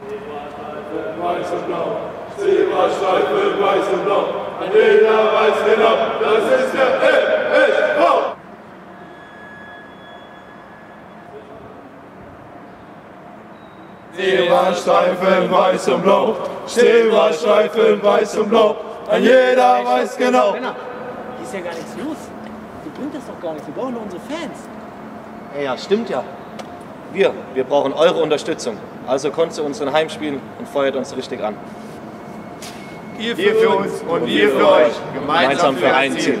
Weiß und Blau, Zebrastreifen weiß und blau, ein jeder weiß genau, das ist der FSV. Zebrastreifen weiß und blau, Zebrastreifen weiß und blau, ein jeder weiß genau. Männer, hier ist ja gar nichts los. So bringt das doch gar nichts. Wir brauchen nur unsere Fans. Ja, stimmt ja. Wir, wir brauchen eure Unterstützung. Also kommt zu unseren Heimspielen und feuert uns richtig an. Ihr für uns und wir für euch, gemeinsam für ein Ziel.